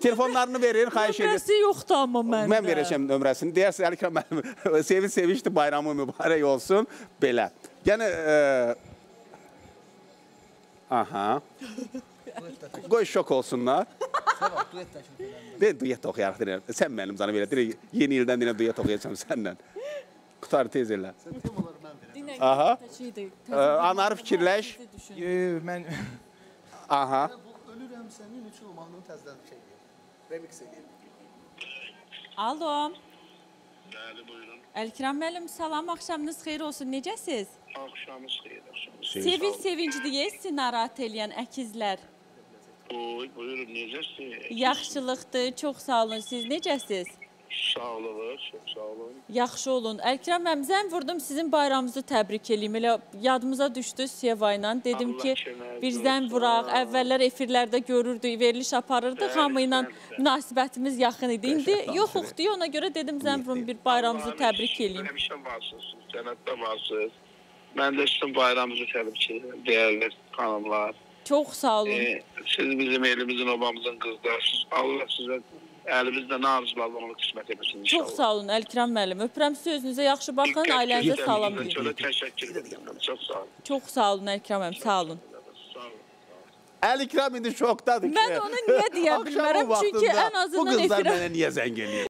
Telefonlarını verin, xahiş edir. Nömrəsi yoxdur amma məndə. Mən verəcəm nömrəsini. Deyərsən Əlikram müəllim, sevinç sevinçdir, bayramı mübarək olsun. Belə. Yəni e, Aha. Qoy şok olsunlar. De duyet oxuyarıq deyirəm. Sən mənim zana belə deyir. Yeni ildən deyirəm duyet oxuyacağam səndən. Qutar tez elə. Aha. Anar fikirləş. Mən Aha. Ölürəm sənin üçün o mahnını təzədən şey remix edeyim. Alo. Bəli, buyurun. Əlkiram müəllim, salam, axşamınız xeyir olsun. Necəsiz? Axşamınız xeyir, axşamınız. Sevinç sevincliyə sizi narahat eləyən əkizlər. Oy, buyurun, necəsiz? Yaxşılıqdır, çox sağ olun. Siz necəsiz? Sağ olun, çox sağ olun. Yaxşı olun. Əlkiram müəllim, zəng vurdum sizin bayramınızı təbrik eləyim. Elə yadımıza düşdü Seva ilə. Dedim Allah ki, bir zəng vuraq. Əvvəllər efirlərdə görürdük, veriliş aparırdıq. Bəli, Hamı ilə münasibətimiz yaxın idi. İndi danışırıq. deyə ona görə dedim zəng vurum bir bayramınızı təbrik eləyim. Həmişə varsınız, cənnətdə varsınız. Mən də sizin bayramınızı təbrik edirəm, dəyərli xanımlar. Çox sağ olun. Ee, siz bizim elimizin, obamızın qızlarsınız. Allah sizə əlimizdə nə arzular onu qismət etsin inşallah. Çox sağ olun Əlkiram müəllim. Öpürəm sizi özünüzə yaxşı baxın, ailənizə salam deyin. Çox təşəkkür edirəm. Çox sağ olun. Çox sağ olun Əlkiram müəllim, sağ olun. Sağ olun. Əlikram indi şokdadır ki. Mən onu niyə deyə bilmərəm, çünki ən azından Bu qızlar efirə- mənə niyə zəng eləyir?